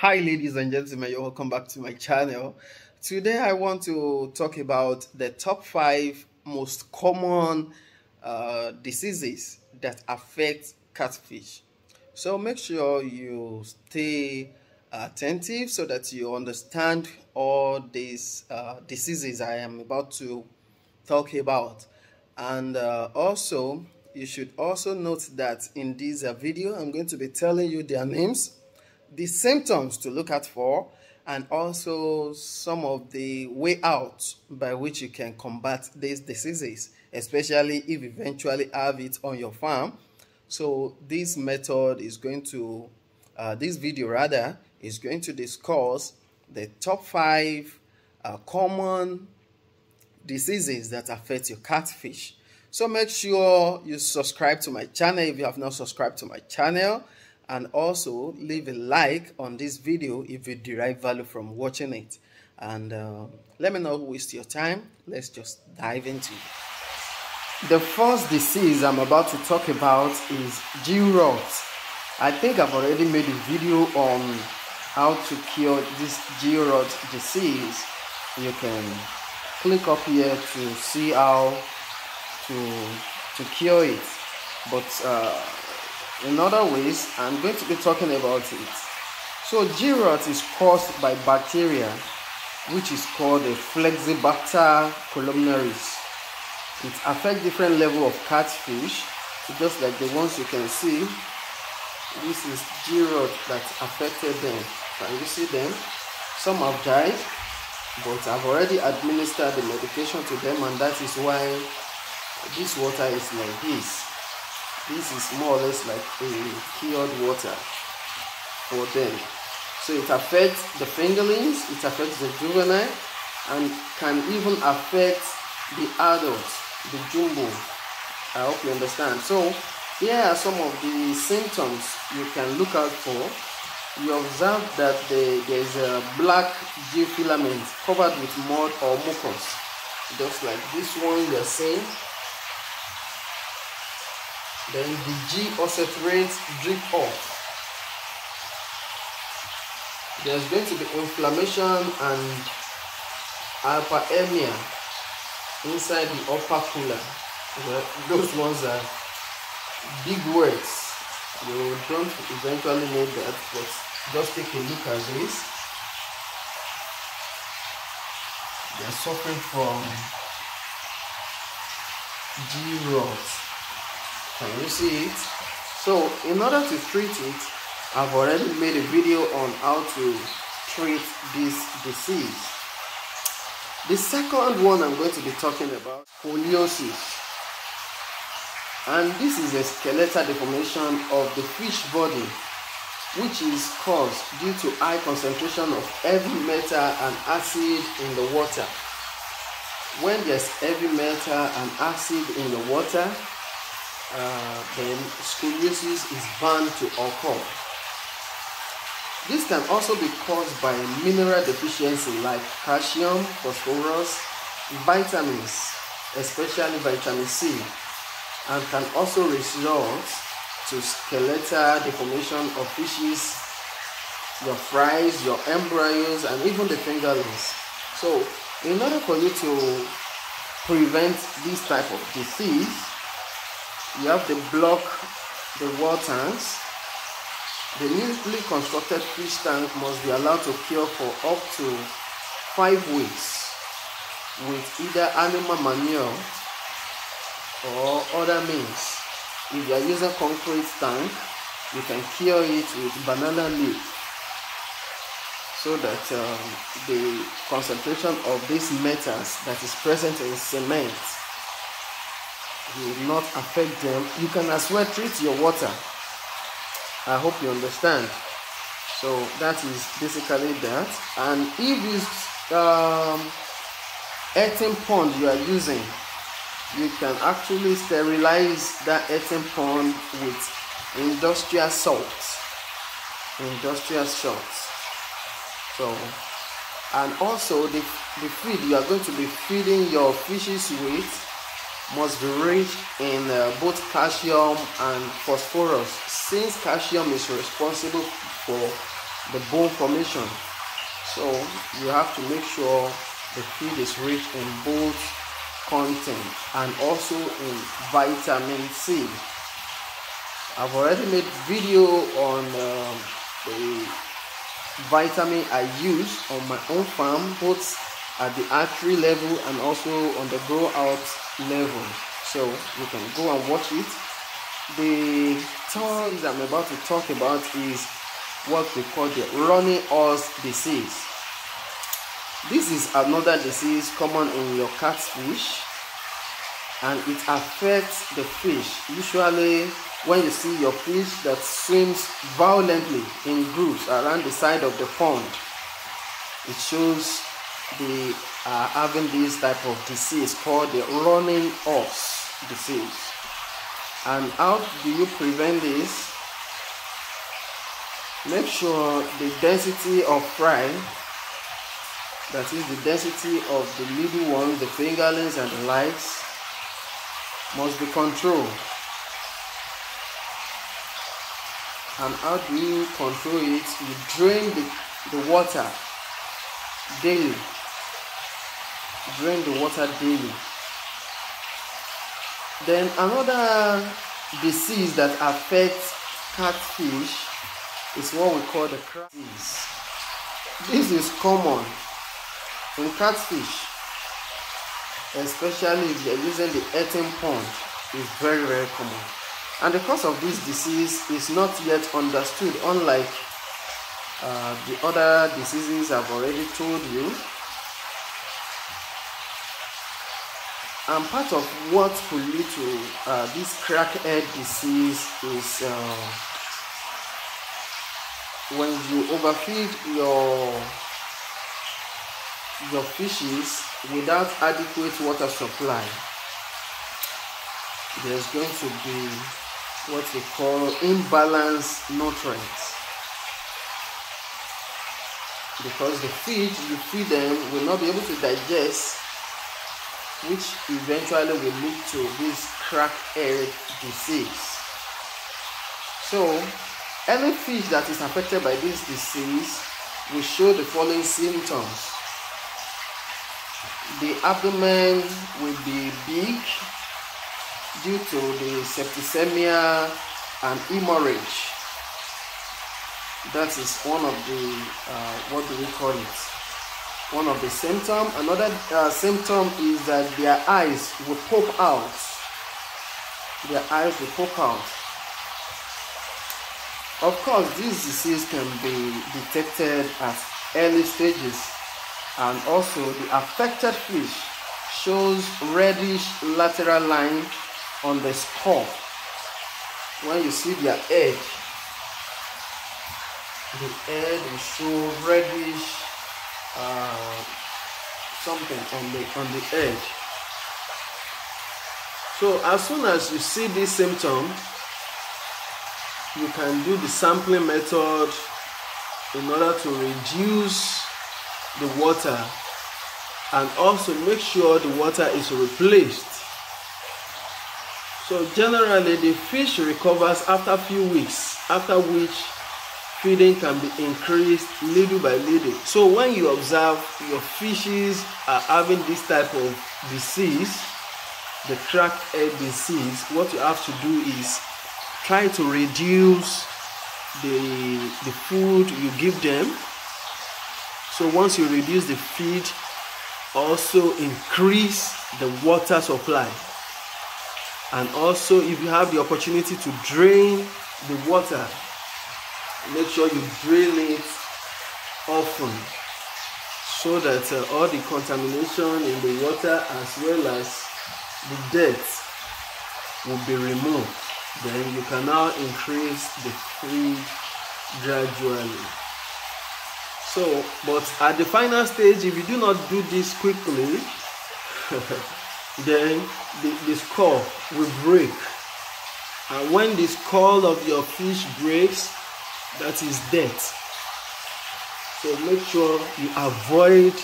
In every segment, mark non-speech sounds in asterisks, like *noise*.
Hi, ladies and gentlemen, you're welcome back to my channel. Today, I want to talk about the top five most common uh, diseases that affect catfish. So, make sure you stay attentive so that you understand all these uh, diseases I am about to talk about. And uh, also, you should also note that in this uh, video, I'm going to be telling you their names, the symptoms to look out for, and also some of the way out by which you can combat these diseases, especially if eventually have it on your farm. So this method is going to, uh, this video rather, is going to discuss the top five uh, common diseases that affect your catfish. So make sure you subscribe to my channel if you have not subscribed to my channel and also leave a like on this video if you derive value from watching it. And uh, let me not waste your time. Let's just dive into it. The first disease I'm about to talk about is gill rot. I think I've already made a video on how to cure this gill rot disease. You can click up here to see how to to cure it but uh, in other ways i'm going to be talking about it. So gill rot is caused by bacteria which is called a flexibacter columnaris. It affects different level of catfish just like the ones you can see this is gill rot that affected them. Can you see them? Some have died but i've already administered the medication to them and that is why this water is like this this is more or less like a cured water for them. So it affects the fingerlings it affects the juvenile and can even affect the adults the jumbo. I hope you understand. So here are some of the symptoms you can look out for. You observe that the, there is a black gill filament covered with mud or mucus. Just like this one you're seeing then the G ossiferates drip off. There's going to be inflammation and hyperemia inside the upper cooler. Those ones are big words. You don't eventually know that, but just take a look at this. They are suffering from G rot. Can you see it? So in order to treat it, I've already made a video on how to treat this disease. The second one I'm going to be talking about, scoliosis. And this is a skeletal deformation of the fish body which is caused due to high concentration of heavy metal and acid in the water. When there's heavy metal and acid in the water, uh, then scoliosis is bound to occur. This can also be caused by mineral deficiency like calcium, phosphorus, vitamins, especially vitamin C, and can also result to skeletal deformation of fishes, your fries, your embryos, and even the fingerlings. So, in order for you to prevent this type of disease, you have to block the water tanks. The newly constructed fish tank must be allowed to cure for up to five weeks with either animal manure or other means. If you are using concrete tank, you can cure it with banana leaf so that um, the concentration of these metals that is present in cement will not affect them. You can as well treat your water. I hope you understand. So that is basically that. And if it's um, earthen pond you are using, you can actually sterilize that earthen pond with industrial salts. Industrial salts. So, and also the, the feed you are going to be feeding your fishes with must be rich in uh, both calcium and phosphorus since calcium is responsible for the bone formation. So you have to make sure the feed is rich in both content and also in vitamin C. I've already made video on um, the vitamin I use on my own farm, both at the hatchery level and also on the grow out level. So you can go and watch it. The third I'm about to talk about is what we call the running horse disease. This is another disease common in your catfish and it affects the fish. Usually when you see your fish that swims violently in groups around the side of the pond, it shows they are uh, having this type of disease called the running horse disease. And how do you prevent this? Make sure the density of fry, that is the density of the little ones, the fingerlings and the likes, must be controlled. And how do you control it? You drain the, the water daily. Drain the water daily. Then another disease that affects catfish is what we call the crab disease. This is common in catfish especially if you're using the earthen pond is very very common and the cause of this disease is not yet understood unlike uh, the other diseases I've already told you and part of what could lead to uh, this crackhead disease is uh, when you overfeed your your fishes without adequate water supply there's going to be what we call imbalanced nutrients. Because the feed you feed them will not be able to digest which eventually will lead to this crackhead disease so any fish that is affected by this disease will show the following symptoms the abdomen will be big due to the septicemia and hemorrhage. That is one of the, uh, what do we call it? One of the symptoms. Another uh, symptom is that their eyes will pop out. Their eyes will pop out. Of course, this disease can be detected at early stages and also the affected fish shows reddish lateral line on the skull when you see their edge the edge will show reddish uh, something on the on the edge. So as soon as you see this symptom you can do the sampling method in order to reduce the water and also make sure the water is replaced. So generally the fish recovers after a few weeks after which feeding can be increased little by little so when you observe your fishes are having this type of disease the crackhead disease what you have to do is try to reduce the the food you give them so once you reduce the feed, also increase the water supply. And also if you have the opportunity to drain the water, make sure you drain it often so that uh, all the contamination in the water as well as the dirt will be removed. Then you can now increase the feed gradually. So, but at the final stage, if you do not do this quickly, *laughs* then the, the skull will break. And when the skull of your fish breaks, that is death. So make sure you avoid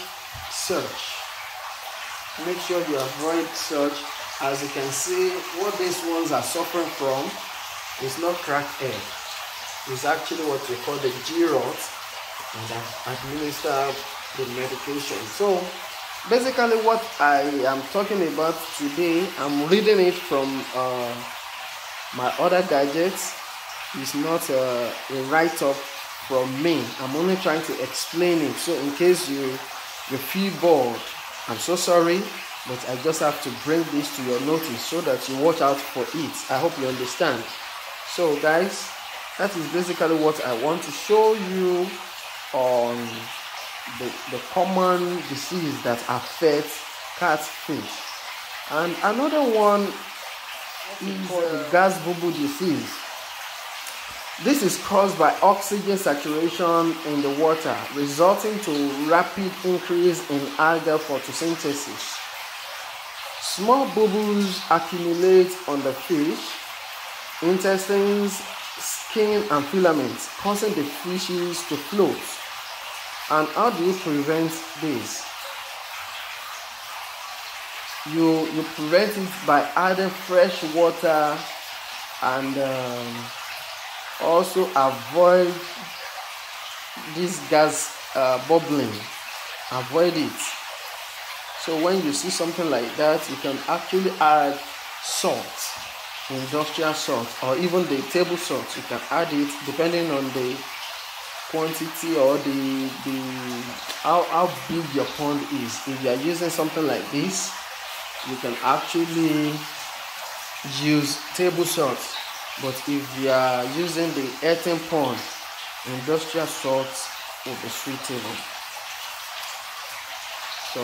such. Make sure you avoid such. As you can see, what these ones are suffering from is not cracked egg. It's actually what we call the G rot and administer the medication. So basically what I am talking about today, I'm reading it from uh, my other gadgets. It's not a, a write-up from me. I'm only trying to explain it. So in case you you feel bored, I'm so sorry, but I just have to bring this to your notice so that you watch out for it. I hope you understand. So guys, that is basically what I want to show you on the, the common disease that affects catfish. And another one is the uh, gas bubble disease. This is caused by oxygen saturation in the water, resulting to rapid increase in algal photosynthesis. Small bubbles accumulate on the fish, intestines, skin, and filaments, causing the fishes to float. And how do you prevent this? You, you prevent it by adding fresh water and um, also avoid this gas uh, bubbling. Avoid it. So when you see something like that you can actually add salt industrial salt or even the table salt. You can add it depending on the quantity or the the how, how big your pond is. If you are using something like this you can actually use table salt but if you are using the earthen pond industrial salt will be suitable. So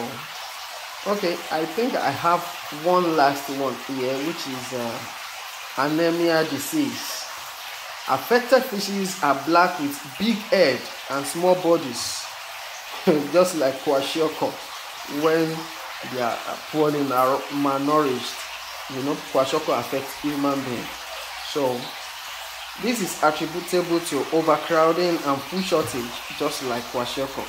okay i think i have one last one here which is uh, anemia disease. Affected fishes are black with big head and small bodies *laughs* just like kwashiorkor when they are poorly malnourished. You know kwashiorkor affects human beings so this is attributable to overcrowding and food shortage, just like kwashiorkor.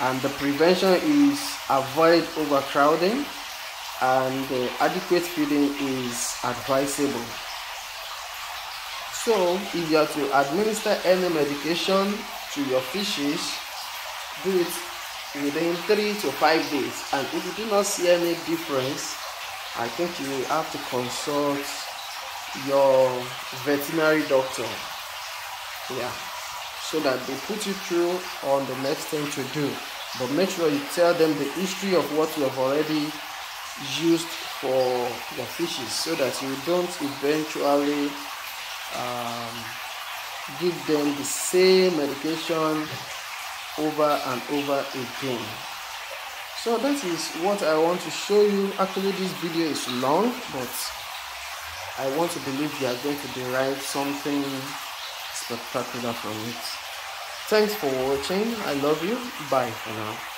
And the prevention is avoid overcrowding and uh, adequate feeding is advisable. So if you are to administer any medication to your fishes, do it within three to five days. And if you do not see any difference, I think you will have to consult your veterinary doctor. Yeah. So that they put you through on the next thing to do. But make sure you tell them the history of what you have already used for your fishes so that you don't eventually um, give them the same medication over and over again. So that is what i want to show you. Actually this video is long but I want to believe you are going to derive something spectacular from it. Thanks for watching. I love you. Bye for now.